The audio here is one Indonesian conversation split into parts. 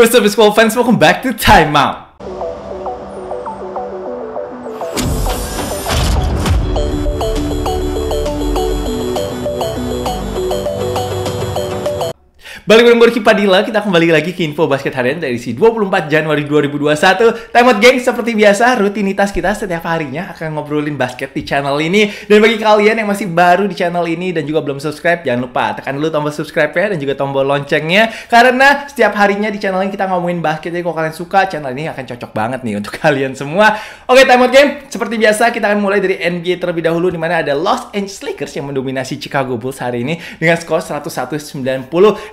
What's up, basketball fans? Welcome back to Time Out. Balik bareng gue Padilla, kita kembali lagi ke info basket harian dari si 24 Januari 2021. Time out gang, seperti biasa rutinitas kita setiap harinya akan ngobrolin basket di channel ini. Dan bagi kalian yang masih baru di channel ini dan juga belum subscribe, jangan lupa tekan dulu tombol subscribe ya dan juga tombol loncengnya. Karena setiap harinya di channel ini kita ngomongin basket, jadi kalau kalian suka, channel ini akan cocok banget nih untuk kalian semua. Oke, time out game. Seperti biasa, kita akan mulai dari NBA terlebih dahulu, di mana ada Los Angeles Lakers yang mendominasi Chicago Bulls hari ini dengan skor 101-90.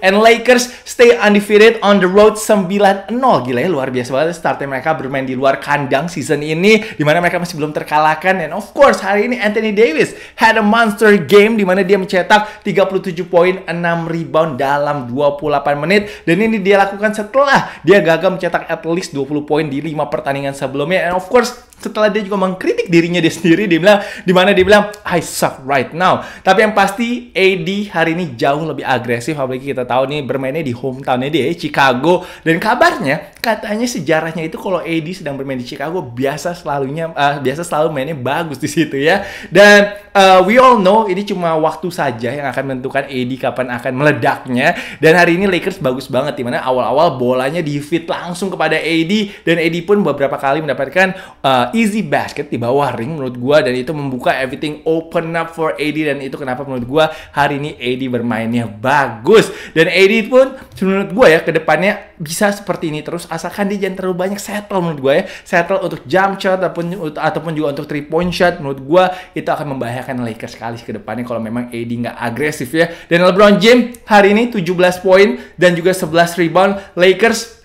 And Lakers stay undefeated on the road 9-0. Gila ya, luar biasa banget startnya mereka bermain di luar kandang season ini, di mana mereka masih belum terkalahkan. And of course, hari ini Anthony Davis had a monster game di mana dia mencetak 37 poin, 6 rebound dalam 28 menit. Dan ini dia lakukan setelah dia gagal mencetak at least 20 poin di 5 pertandingan sebelumnya. And of course, setelah dia juga mengkritik dirinya dia sendiri dia bilang di mana dia bilang I suck right now. Tapi yang pasti AD hari ini jauh lebih agresif. Apalagi kita tahu nih bermainnya di hometownnya dia Chicago. Dan kabarnya katanya sejarahnya itu kalau AD sedang bermain di Chicago biasa selalunya uh, biasa selalu mainnya bagus di situ ya. Dan uh, we all know ini cuma waktu saja yang akan menentukan AD kapan akan meledaknya. Dan hari ini Lakers bagus banget di mana awal-awal bolanya di fit langsung kepada AD dan AD pun beberapa kali mendapatkan uh, easy basket di bawah ring menurut gua dan itu membuka everything open up for AD dan itu kenapa menurut gua hari ini AD bermainnya bagus. Dan AD pun menurut gua ya ke depannya bisa seperti ini terus asalkan dia jangan terlalu banyak settle menurut gua ya. Settle untuk jump shot ataupun ataupun juga untuk three point shot menurut gua itu akan membahayakan Lakers sekali ke depannya kalau memang AD nggak agresif ya. Dan LeBron James hari ini 17 poin dan juga 11 rebound. Lakers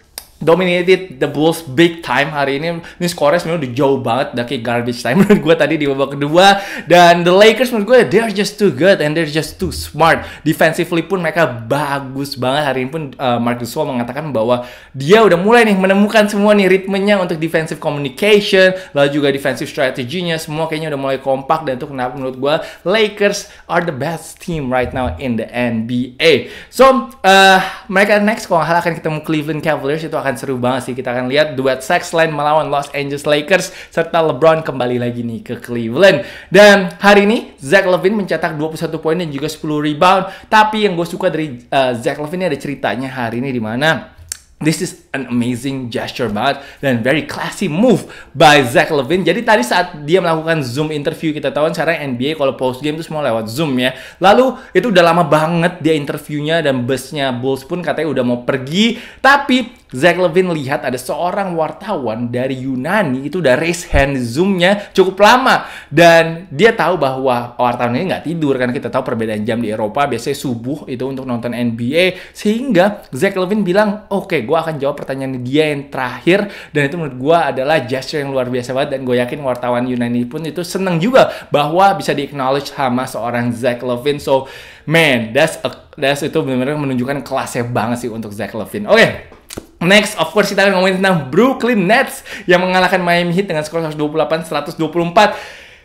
dominated the Bulls big time hari ini. Ini skornya sebenarnya udah jauh banget dari garbage time menurut gue tadi di babak kedua. Dan the Lakers menurut gue they are just too good and they're just too smart. Defensively pun mereka bagus banget hari ini pun uh, Mark Gasol mengatakan bahwa dia udah mulai nih menemukan semua nih ritmenya untuk defensive communication, lalu juga defensive strateginya semua kayaknya udah mulai kompak dan itu kenapa menurut gue Lakers are the best team right now in the NBA. So uh, mereka next kalau akan ketemu Cleveland Cavaliers itu akan akan seru banget sih. Kita akan lihat duet Sexland melawan Los Angeles Lakers serta LeBron kembali lagi nih ke Cleveland. Dan hari ini Zach Levine mencetak 21 poin dan juga 10 rebound. Tapi yang gue suka dari uh, Zach Levine ini ada ceritanya hari ini di mana This is an amazing gesture banget dan very classy move by Zach Levine. Jadi tadi saat dia melakukan Zoom interview kita tahu kan sekarang NBA kalau post game itu semua lewat Zoom ya. Lalu itu udah lama banget dia interviewnya dan busnya Bulls pun katanya udah mau pergi. Tapi Zach Levine lihat ada seorang wartawan dari Yunani itu udah raise hand Zoom-nya cukup lama. Dan dia tahu bahwa wartawan ini nggak tidur karena kita tahu perbedaan jam di Eropa biasanya subuh itu untuk nonton NBA sehingga Zach Levine bilang oke okay, gue akan jawab pertanyaan dia yang terakhir. Dan itu menurut gue adalah gesture yang luar biasa banget. Dan gue yakin wartawan Yunani pun itu seneng juga bahwa bisa di acknowledge sama seorang Zach Levine. So man that's a, that's itu benar-benar menunjukkan kelasnya banget sih untuk Zach Levine. Oke. okay. Next, of course, kita akan ngomongin tentang Brooklyn Nets yang mengalahkan Miami Heat dengan skor 128-124.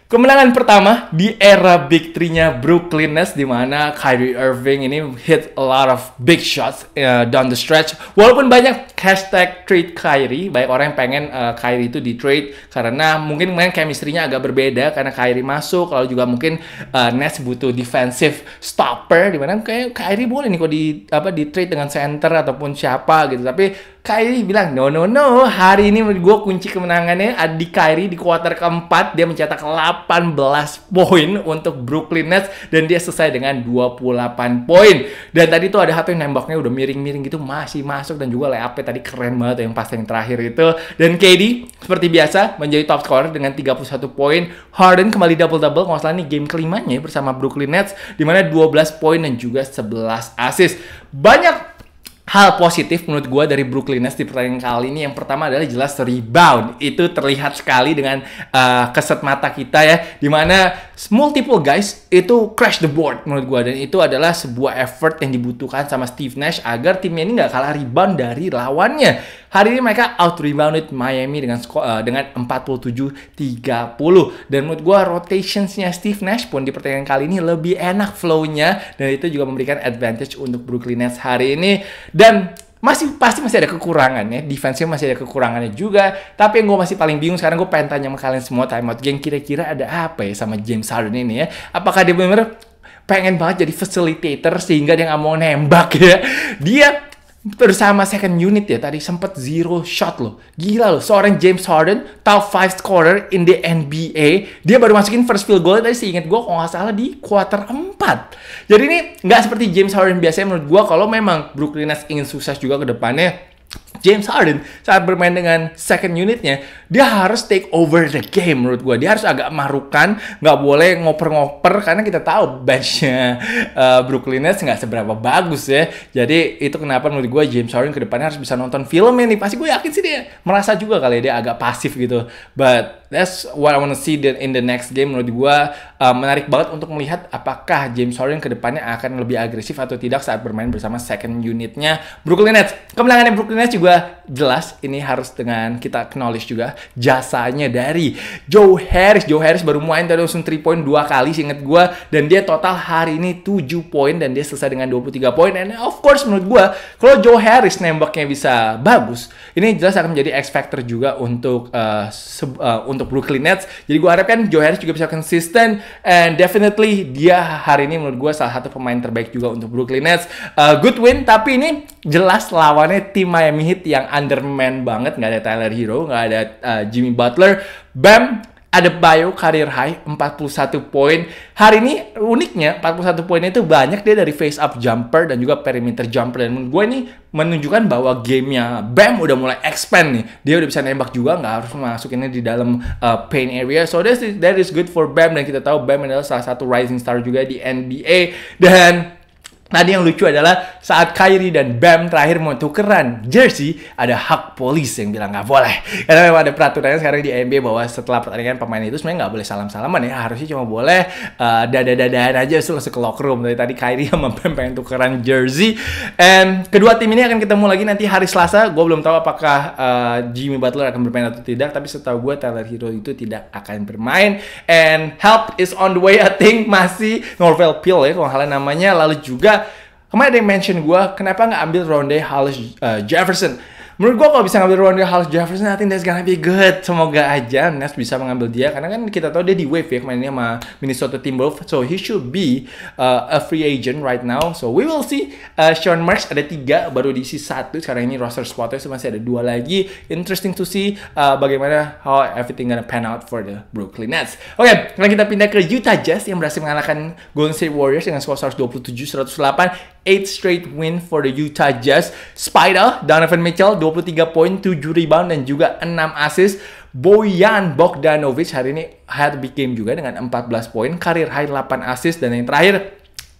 Kemenangan pertama di era Big Three-nya Brooklyn Nets di mana Kyrie Irving ini hit a lot of big shots uh, down the stretch. Walaupun banyak hashtag trade Kyrie, banyak orang yang pengen uh, Kyrie itu di trade karena mungkin main chemistry-nya agak berbeda karena Kyrie masuk, lalu juga mungkin uh, Nets butuh defensive stopper di mana kayak Kyrie boleh nih kok di apa di trade dengan center ataupun siapa gitu. Tapi Kyrie bilang, no, no, no, hari ini gue kunci kemenangannya di Kyrie di kuarter keempat. Dia mencetak 18 poin untuk Brooklyn Nets dan dia selesai dengan 28 poin. Dan tadi tuh ada satu yang nembaknya udah miring-miring gitu, masih masuk dan juga layupnya tadi keren banget yang pas yang terakhir itu. Dan KD seperti biasa menjadi top scorer dengan 31 poin. Harden kembali double-double, kalau salah nih game kelimanya bersama Brooklyn Nets, di mana 12 poin dan juga 11 assist. Banyak hal positif menurut gue dari Brooklyn Nets di pertandingan kali ini. Yang pertama adalah jelas rebound. Itu terlihat sekali dengan uh, keset mata kita ya di mana multiple guys itu crash the board menurut gue dan itu adalah sebuah effort yang dibutuhkan sama Steve Nash agar timnya ini nggak kalah rebound dari lawannya hari ini mereka out rebounded Miami dengan uh, dengan 47-30 dan menurut gue rotationsnya Steve Nash pun di pertandingan kali ini lebih enak flownya dan itu juga memberikan advantage untuk Brooklyn Nets hari ini dan masih pasti masih ada kekurangannya, defense-nya masih ada kekurangannya juga. Tapi yang gue masih paling bingung sekarang gue pengen tanya sama kalian semua timeout game kira-kira ada apa ya sama James Harden ini ya? Apakah dia benar pengen banget jadi facilitator sehingga dia nggak mau nembak ya? Dia bersama second unit ya tadi sempat zero shot loh. Gila loh, seorang James Harden top 5 scorer in the NBA. Dia baru masukin first field goal tadi seingat gue kalau nggak salah di quarter 4. Jadi ini nggak seperti James Harden biasanya menurut gue kalau memang Brooklyn Nets ingin sukses juga ke depannya James Harden saat bermain dengan second unitnya dia harus take over the game menurut gue dia harus agak marukan nggak boleh ngoper-ngoper karena kita tahu benchnya uh, Brooklyn Nets nggak seberapa bagus ya. Jadi itu kenapa menurut gue James Harden ke depannya harus bisa nonton film ini. Pasti gue yakin sih dia merasa juga kali ya dia agak pasif gitu. But that's what I wanna see in the next game menurut gue uh, menarik banget untuk melihat apakah James Harden ke depannya akan lebih agresif atau tidak saat bermain bersama second unitnya Brooklyn Nets kemenangannya Brooklyn Nets juga jelas ini harus dengan kita acknowledge juga jasanya dari Joe Harris. Joe Harris baru main tadi langsung 3 point dua kali seinget gue dan dia total hari ini 7 poin dan dia selesai dengan 23 poin and of course menurut gue kalau Joe Harris nembaknya bisa bagus ini jelas akan menjadi X factor juga untuk uh, uh, untuk Brooklyn Nets. Jadi gue harapkan Joe Harris juga bisa konsisten and definitely dia hari ini menurut gue salah satu pemain terbaik juga untuk Brooklyn Nets. Uh, good win tapi ini jelas lawannya tim Miami Heat yang underman banget, nggak ada Tyler Hero, nggak ada uh, Jimmy Butler. Bam, ada Bayo career high 41 poin. Hari ini uniknya 41 poin itu banyak dia dari face up jumper dan juga perimeter jumper dan gue ini menunjukkan bahwa gamenya Bam udah mulai expand nih. Dia udah bisa nembak juga nggak harus masukinnya di dalam uh, paint area. So that is, that is good for Bam dan kita tahu Bam adalah salah satu rising star juga di NBA dan Tadi yang lucu adalah saat Kyrie dan Bam terakhir mau tukeran jersey, ada hak polis yang bilang nggak boleh. Karena memang ada peraturannya sekarang di NBA bahwa setelah pertandingan pemain itu sebenarnya nggak boleh salam-salaman ya. Harusnya cuma boleh uh, dada-dadaan aja langsung ke locker room. Dari tadi Kyrie sama Bam pengen tukeran jersey. And kedua tim ini akan ketemu lagi nanti hari Selasa. Gue belum tahu apakah uh, Jimmy Butler akan bermain atau tidak. Tapi setahu gue Tyler Hero itu tidak akan bermain. And help is on the way I think masih Norvel Pill ya kalau hal namanya. Lalu juga Kemarin ada yang mention gue, kenapa nggak ambil Ronde Hollis uh, Jefferson? menurut gue kalau bisa ngambil Ronde House Jefferson I think that's gonna be good. Semoga aja Nets bisa mengambil dia karena kan kita tahu dia di wave ya kemarin sama Minnesota Timberwolves. So he should be uh, a free agent right now. So we will see. Uh, Sean Marks ada tiga baru diisi satu. Sekarang ini roster spotnya masih ada dua lagi. Interesting to see uh, bagaimana how everything gonna pan out for the Brooklyn Nets. Oke okay, sekarang kita pindah ke Utah Jazz yang berhasil mengalahkan Golden State Warriors dengan skor 127-108 8 straight win for the Utah Jazz. Spider, Donovan Mitchell, 23 poin, 7 rebound, dan juga 6 assist. Boyan Bogdanovic hari ini had big game juga dengan 14 poin, karir high 8 assist, dan yang terakhir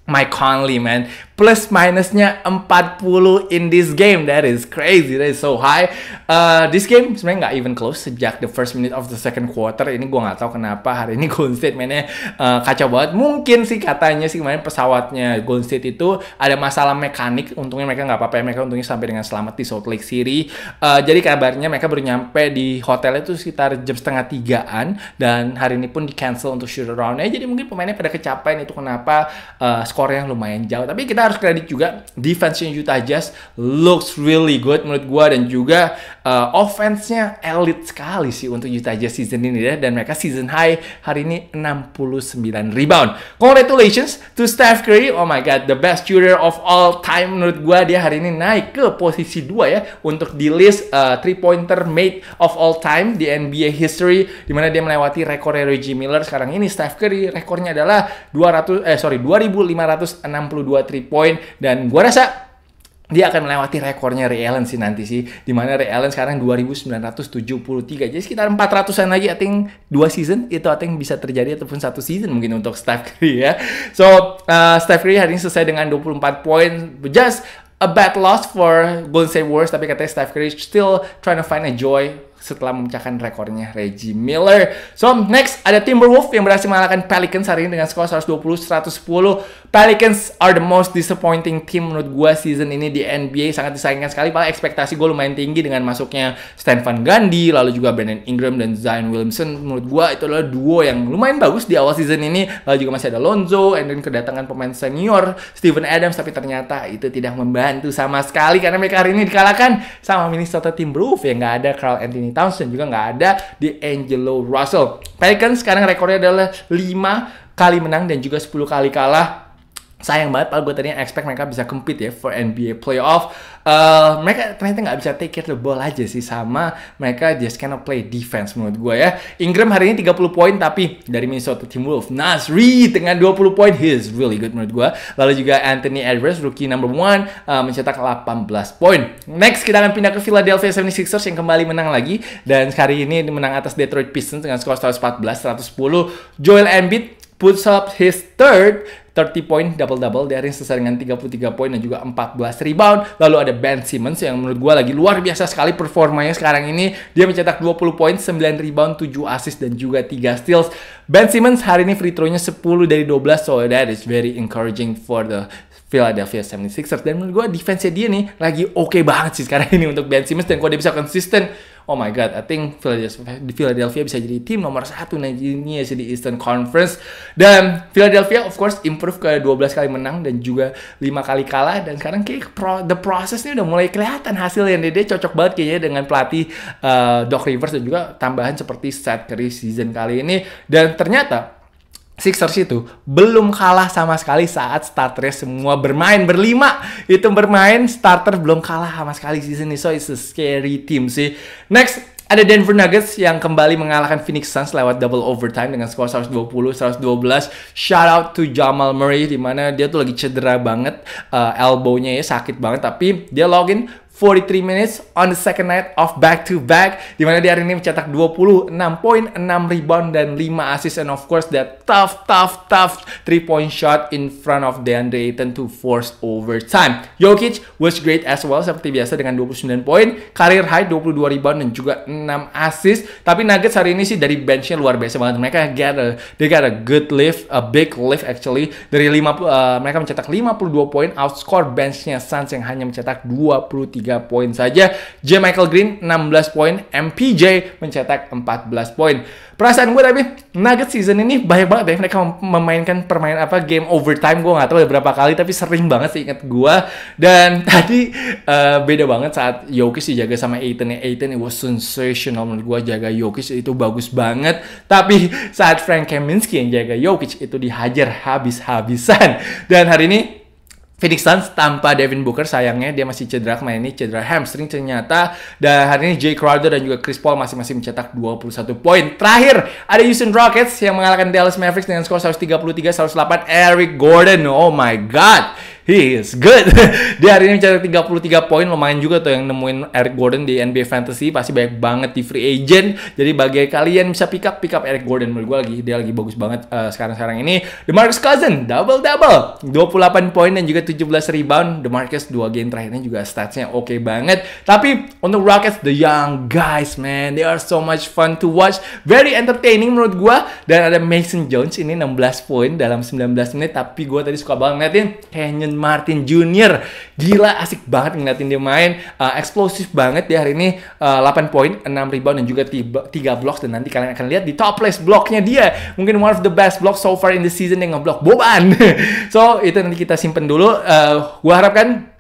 Mike Conley, man. Plus minusnya 40 in this game. That is crazy. That is so high. Uh, this game sebenarnya nggak even close sejak the first minute of the second quarter. Ini gue nggak tahu kenapa hari ini Golden State mainnya uh, kacau banget. Mungkin sih katanya sih kemarin pesawatnya Golden State itu ada masalah mekanik. Untungnya mereka nggak apa-apa. Ya. Mereka untungnya sampai dengan selamat di Salt Lake City. Uh, jadi kabarnya mereka baru nyampe di hotel itu sekitar jam setengah tigaan. Dan hari ini pun di cancel untuk shoot around-nya. Jadi mungkin pemainnya pada kecapean itu kenapa uh, skornya lumayan jauh. Tapi kita harus kredit juga defense-nya Utah Jazz looks really good menurut gua dan juga uh, offense-nya elite sekali sih untuk Utah Jazz season ini ya dan mereka season high hari ini 69 rebound. Congratulations to Steph Curry. Oh my god, the best shooter of all time menurut gua dia hari ini naik ke posisi 2 ya untuk di list uh, three pointer made of all time di NBA history di mana dia melewati rekor Reggie Miller sekarang ini Steph Curry rekornya adalah 200 eh sorry 2500 62 3 point. Dan gua rasa dia akan melewati rekornya Ray Allen sih nanti sih di mana Ray Allen sekarang 2973 jadi sekitar 400an lagi I think dua season itu I think bisa terjadi ataupun satu season mungkin untuk Steph Curry ya. So uh, Steph Curry hari ini selesai dengan 24 poin just a bad loss for Golden State Warriors tapi katanya Steph Curry still trying to find a joy setelah memecahkan rekornya Reggie Miller. So, next ada Timberwolves yang berhasil mengalahkan Pelicans hari ini dengan skor 120-110. Pelicans are the most disappointing team menurut gue season ini di NBA. Sangat disayangkan sekali. Paling ekspektasi gue lumayan tinggi dengan masuknya Stan Van Gundy, lalu juga Brandon Ingram dan Zion Williamson. Menurut gue itu adalah duo yang lumayan bagus di awal season ini. Lalu juga masih ada Lonzo, and then kedatangan pemain senior Steven Adams. Tapi ternyata itu tidak membantu sama sekali karena mereka hari ini dikalahkan sama Minnesota Timberwolves yang nggak ada Carl Anthony Towns dan juga nggak ada di Angelo Russell. Pelicans sekarang rekornya adalah 5 kali menang dan juga 10 kali kalah sayang banget kalau gue tadinya expect mereka bisa compete ya for NBA playoff. Uh, mereka ternyata nggak bisa take care the ball aja sih sama mereka just cannot play defense menurut gue ya. Ingram hari ini 30 poin tapi dari Minnesota Timberwolves Nasri dengan 20 poin. He is really good menurut gue lalu juga Anthony Edwards rookie number one uh, mencetak 18 poin. Next kita akan pindah ke Philadelphia 76ers yang kembali menang lagi. Dan hari ini menang atas Detroit Pistons dengan skor 114 110 Joel Embiid puts up his third 30 poin double-double dari selesai dengan 33 poin dan juga 14 rebound. Lalu ada Ben Simmons yang menurut gue lagi luar biasa sekali performanya sekarang ini. Dia mencetak 20 poin, 9 rebound, 7 assist dan juga 3 steals. Ben Simmons hari ini free throw-nya 10 dari 12 so that is very encouraging for the Philadelphia 76ers dan menurut gue defense-nya dia nih lagi oke okay banget sih sekarang ini untuk Ben Simmons dan kalau dia bisa konsisten oh my god, I think Philadelphia, Philadelphia bisa jadi tim nomor satu nantinya di Eastern Conference. Dan Philadelphia of course improve ke 12 kali menang dan juga 5 kali kalah dan sekarang kayak pro, the process ini udah mulai kelihatan hasilnya. Dia cocok banget kayaknya dengan pelatih uh, Doc Rivers dan juga tambahan seperti Seth Curry season kali ini. Dan ternyata Sixers itu belum kalah sama sekali saat starternya semua bermain berlima. Itu bermain starter belum kalah sama sekali season ini. So it's a scary team sih. Next ada Denver Nuggets yang kembali mengalahkan Phoenix Suns lewat double overtime dengan skor 120-112. Shout out to Jamal Murray di mana dia tuh lagi cedera banget, uh, elbownya ya sakit banget. Tapi dia login 43 minutes on the second night of back-to-back di mana dia hari ini mencetak 26 poin, 6 rebound dan 5 assist and of course that tough tough tough 3 point shot in front of DeAndre Ayton to force overtime. Jokic was great as well seperti biasa dengan 29 poin, career high 22 rebound dan juga 6 assist. Tapi Nuggets hari ini sih dari benchnya luar biasa banget. Mereka get a, they got a good lift, a big lift actually. Dari 5 uh, mereka mencetak 52 poin, outscore benchnya Suns yang hanya mencetak 23 3 poin saja. J. Michael Green 16 poin, MPJ mencetak 14 poin. Perasaan gue tapi Nuggets season ini banyak banget ya mereka memainkan permainan apa game overtime gue nggak tahu berapa kali tapi sering banget sih inget gue dan tadi uh, beda banget saat Jokic dijaga sama Aiton ya Aiton it was sensational menurut gue jaga Jokic itu bagus banget tapi saat Frank Kaminsky yang jaga Jokic itu dihajar habis-habisan dan hari ini Phoenix Suns tanpa Devin Booker sayangnya dia masih cedera kemarin ini cedera hamstring ternyata dan hari ini Jay Crowder dan juga Chris Paul masing-masing mencetak 21 poin. Terakhir ada Houston Rockets yang mengalahkan Dallas Mavericks dengan skor 133-108 Eric Gordon. Oh my god. He is good. dia hari ini mencetak 33 poin lumayan juga tuh yang nemuin Eric Gordon di NBA Fantasy pasti banyak banget di free agent. Jadi bagi kalian bisa pick up pick up Eric Gordon menurut gue lagi dia lagi bagus banget uh, sekarang-sekarang ini. DeMarcus Cousins double double 28 poin dan juga 17 rebound. DeMarcus dua game terakhirnya juga statsnya oke okay banget. Tapi untuk Rockets the young guys man, they are so much fun to watch. Very entertaining menurut gue dan ada Mason Jones ini 16 poin dalam 19 menit tapi gue tadi suka banget ngeliatin Canyon Martin Jr. Gila asik banget ngeliatin dia main. Uh, eksplosif banget dia hari ini uh, 8 poin, 6 rebound dan juga 3, 3 blocks dan nanti kalian akan lihat di top place blocknya dia. Mungkin one of the best blocks so far in the season yang ngeblok Boban. so itu nanti kita simpen dulu. Uh, gua harapkan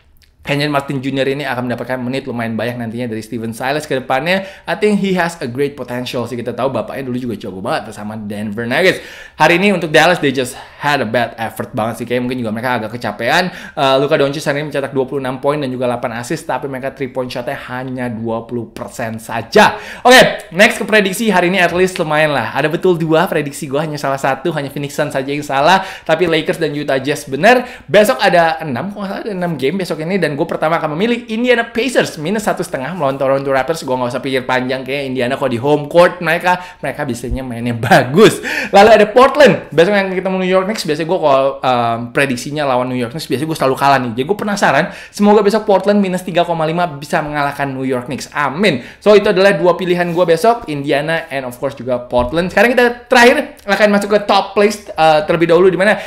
Kenyon Martin Jr. ini akan mendapatkan menit lumayan banyak nantinya dari Steven Silas ke depannya. I think he has a great potential sih. Kita tahu bapaknya dulu juga jago banget bersama Denver Nuggets. Hari ini untuk Dallas, they just had a bad effort banget sih. Kayak mungkin juga mereka agak kecapean. Uh, Luka Doncic hari ini mencetak 26 poin dan juga 8 assist. Tapi mereka 3 point shotnya hanya 20% saja. Oke, okay, next ke prediksi. Hari ini at least lumayan lah. Ada betul dua prediksi gue. Hanya salah satu. Hanya Phoenix Suns saja yang salah. Tapi Lakers dan Utah Jazz benar. Besok ada 6. Kok ada 6 game besok ini. Dan gue pertama akan memilih Indiana Pacers minus satu setengah melawan Toronto Raptors. Gue nggak usah pikir panjang kayak Indiana kok di home court mereka mereka biasanya mainnya bagus. Lalu ada Portland. Besok yang kita New York Knicks biasanya gue kalau um, prediksinya lawan New York Knicks biasanya gue selalu kalah nih. Jadi gue penasaran. Semoga besok Portland minus 3,5 bisa mengalahkan New York Knicks. Amin. So itu adalah dua pilihan gue besok Indiana and of course juga Portland. Sekarang kita terakhir akan masuk ke top place uh, terlebih dahulu di mana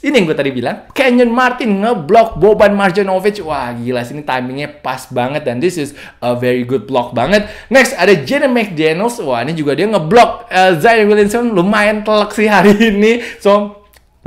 ini yang gue tadi bilang, Kenyon Martin ngeblok Boban Marjanovic. Wah, gila sini timingnya pas banget dan this is a very good block banget. Next ada Jenna McDaniels. Wah, ini juga dia ngeblok uh, Zion Williamson lumayan telak sih hari ini. So,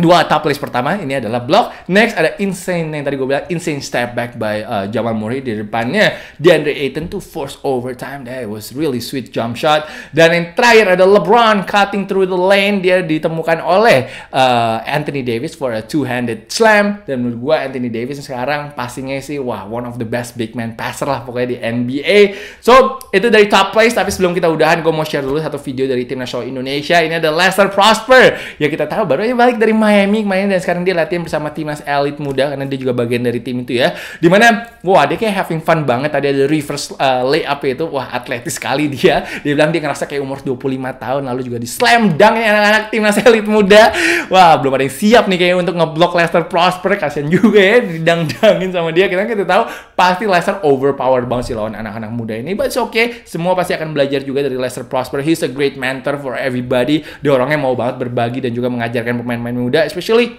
dua top list pertama ini adalah block. Next ada insane yang tadi gue bilang insane step back by uh, Jamal Murray di depannya. DeAndre Ayton to force overtime. That was really sweet jump shot. Dan yang terakhir ada LeBron cutting through the lane. Dia ditemukan oleh uh, Anthony Davis for a two-handed slam. Dan menurut gue Anthony Davis sekarang passingnya sih wah one of the best big man passer lah pokoknya di NBA so itu dari top place. Tapi sebelum kita udahan gue mau share dulu satu video dari tim nasional Indonesia. Ini ada Lester Prosper. Ya kita tahu baru aja balik dari Miami kemarin dan sekarang dia latihan bersama timnas elit muda karena dia juga bagian dari tim itu ya. Di mana wah dia kayak having fun banget tadi ada reverse uh, layup itu wah atletis sekali dia. Dia bilang dia ngerasa kayak umur 25 tahun lalu juga di slam dunk anak-anak timnas elit muda. Wah belum ada yang siap nih kayak untuk ngeblok Leicester Prosper kasian juga ya didang-dangin sama dia. Kita kita tahu pasti Leicester overpower banget sih lawan anak-anak muda ini. But it's okay. Semua pasti akan belajar juga dari Leicester Prosper. He's a great mentor for everybody. Dia orangnya mau banget berbagi dan juga mengajarkan pemain-pemain muda muda, especially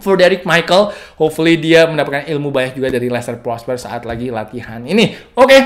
for Derek Michael. Hopefully dia mendapatkan ilmu banyak juga dari Leicester Prosper saat lagi latihan ini. Oke, okay.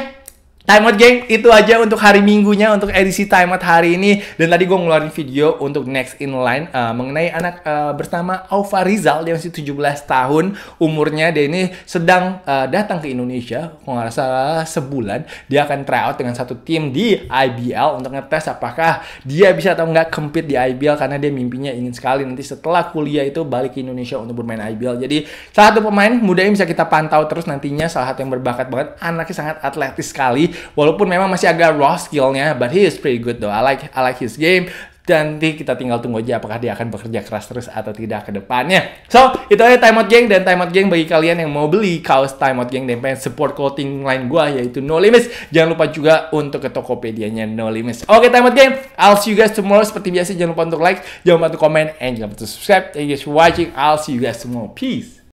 Time Out Gang, itu aja untuk hari minggunya, untuk edisi Time Out hari ini. Dan tadi gue ngeluarin video untuk Next In Line uh, mengenai anak uh, bersama Alfa Rizal, dia masih 17 tahun umurnya. Dia ini sedang uh, datang ke Indonesia, kalau nggak salah sebulan. Dia akan try out dengan satu tim di IBL untuk ngetes apakah dia bisa atau nggak compete di IBL karena dia mimpinya ingin sekali nanti setelah kuliah itu balik ke Indonesia untuk bermain IBL. Jadi salah satu pemain muda yang bisa kita pantau terus nantinya, salah satu yang berbakat banget, anaknya sangat atletis sekali Walaupun memang masih agak raw skillnya, but he is pretty good though. I like I like his game. Dan nanti kita tinggal tunggu aja apakah dia akan bekerja keras terus atau tidak ke depannya. So, itu aja Time Out Gang dan Time Out Gang bagi kalian yang mau beli kaos Time Out Gang dan pengen support clothing line gue yaitu No Limits. Jangan lupa juga untuk ke Tokopedia-nya No Limits. Oke, okay, Time Out Gang. I'll see you guys tomorrow. Seperti biasa, jangan lupa untuk like, jangan lupa untuk komen, and jangan lupa untuk subscribe. Thank you guys for watching. I'll see you guys tomorrow. Peace.